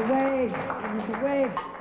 the way. This is the way.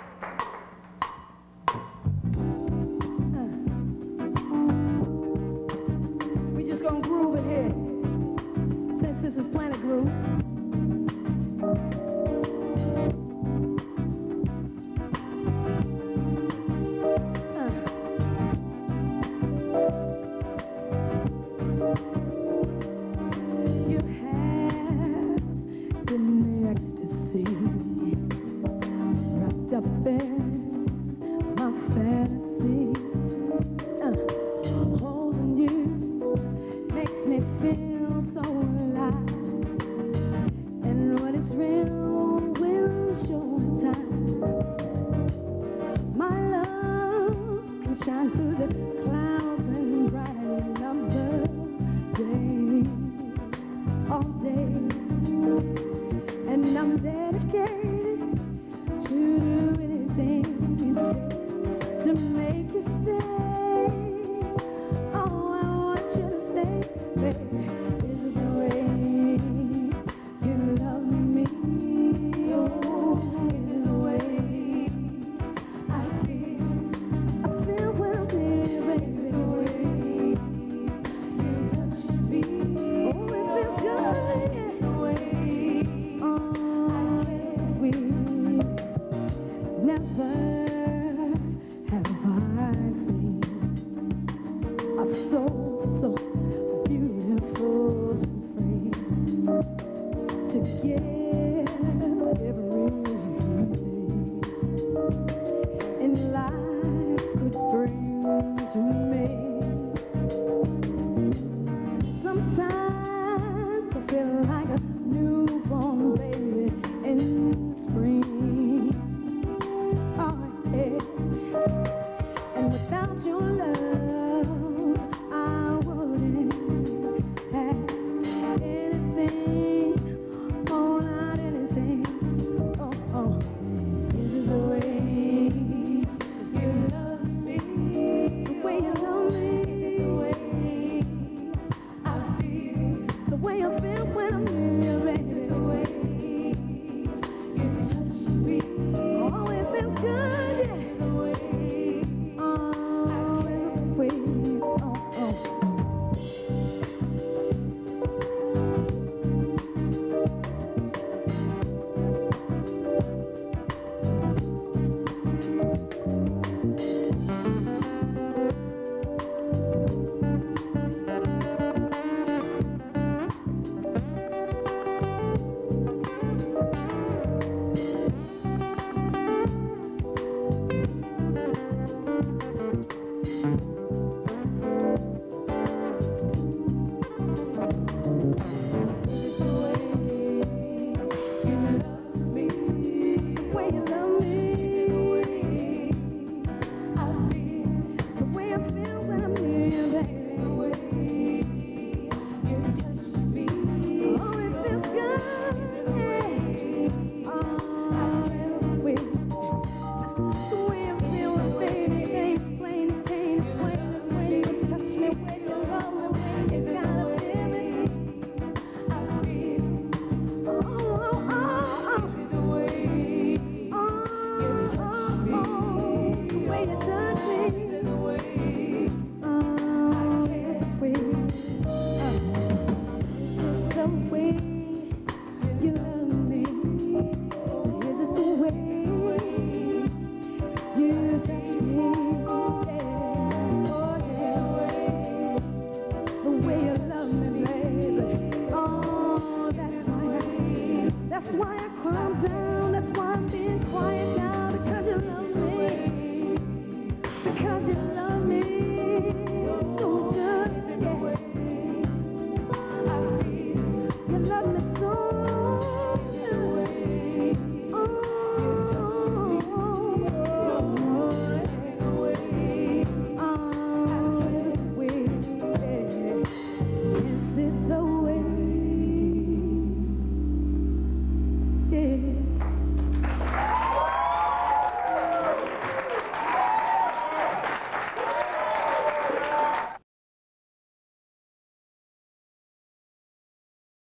why I climbed down.